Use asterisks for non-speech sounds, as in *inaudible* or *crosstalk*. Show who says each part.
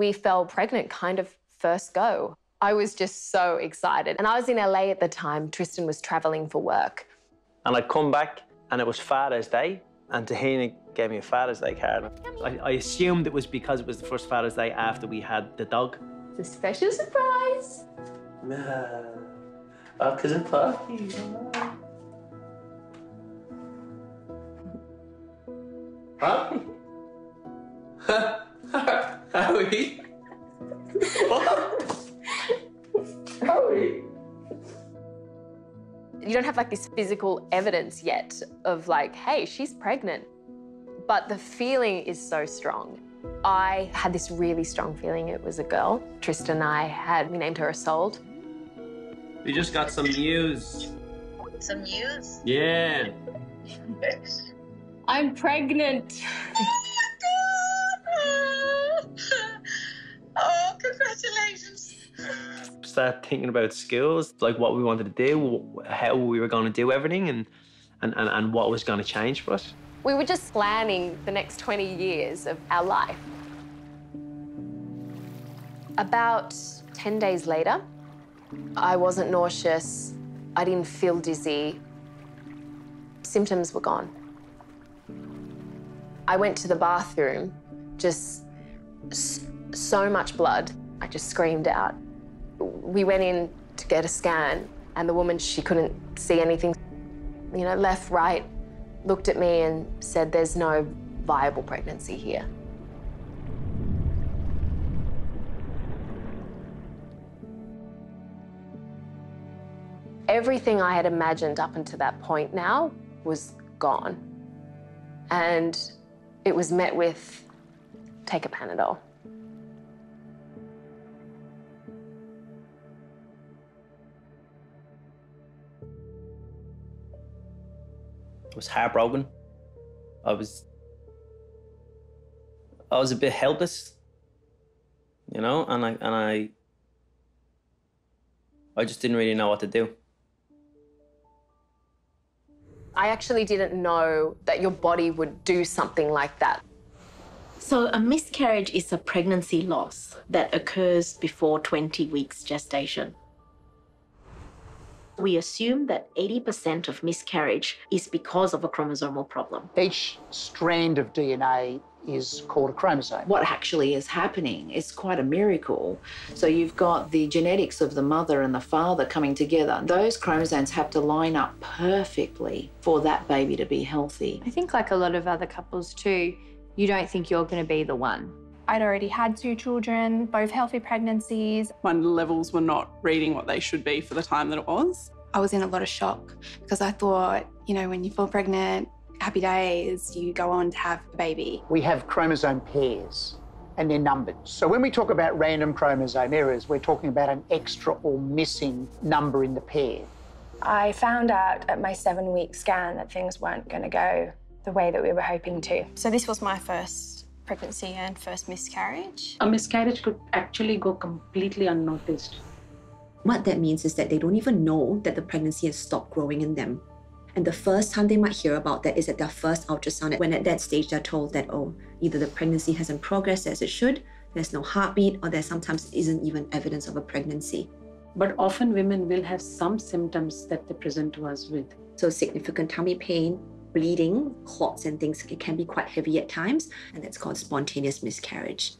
Speaker 1: We fell pregnant kind of first go. I was just so excited. And I was in LA at the time. Tristan was traveling for work.
Speaker 2: And I come back and it was Father's Day and Tahyna gave me a Father's Day card. I, I assumed it was because it was the first Father's Day after we had the dog.
Speaker 1: It's a special surprise.
Speaker 2: Nah. Oh, because of Poppy. Huh? *laughs* *laughs* Howie? What? Howie?
Speaker 1: You don't have like this physical evidence yet of like, hey, she's pregnant. But the feeling is so strong. I had this really strong feeling it was a girl. Tristan and I had, we named her Isolde.
Speaker 2: We just got some news.
Speaker 3: Some news?
Speaker 2: Yeah.
Speaker 1: I'm pregnant. *laughs*
Speaker 2: Start thinking about skills, like what we wanted to do, how we were going to do everything, and, and, and, and what was going to change for us.
Speaker 1: We were just planning the next 20 years of our life. About 10 days later, I wasn't nauseous. I didn't feel dizzy. Symptoms were gone. I went to the bathroom, just so much blood. I just screamed out. We went in to get a scan, and the woman, she couldn't see anything. You know, left, right, looked at me and said, There's no viable pregnancy here. Everything I had imagined up until that point now was gone. And it was met with take a Panadol.
Speaker 2: I was heartbroken. I was I was a bit helpless, you know, and I and I I just didn't really know what to do.
Speaker 1: I actually didn't know that your body would do something like that.
Speaker 4: So, a miscarriage is a pregnancy loss that occurs before 20 weeks gestation. We assume that 80% of miscarriage is because of a chromosomal problem.
Speaker 5: Each strand of DNA is called a chromosome.
Speaker 6: What actually is happening is quite a miracle. So you've got the genetics of the mother and the father coming together. Those chromosomes have to line up perfectly for that baby to be healthy.
Speaker 7: I think, like a lot of other couples too, you don't think you're going to be the one.
Speaker 8: I'd already had two children, both healthy pregnancies.
Speaker 9: My levels were not reading what they should be for the time that it was.
Speaker 8: I was in a lot of shock because I thought, you know, when you fall pregnant, happy days, you go on to have a baby.
Speaker 5: We have chromosome pairs and they're numbered. So when we talk about random chromosome errors, we're talking about an extra or missing number in the pair.
Speaker 10: I found out at my seven week scan that things weren't going to go the way that we were hoping to.
Speaker 8: So this was my first pregnancy and first miscarriage.
Speaker 11: A miscarriage could actually go completely unnoticed.
Speaker 12: What that means is that they don't even know that the pregnancy has stopped growing in them. And the first time they might hear about that is at their first ultrasound, when at that stage they're told that, oh, either the pregnancy hasn't progressed as it should, there's no heartbeat, or there sometimes isn't even evidence of a pregnancy.
Speaker 11: But often women will have some symptoms that they present to us with.
Speaker 12: So significant tummy pain, bleeding, clots, and things. It can be quite heavy at times, and that's called spontaneous miscarriage.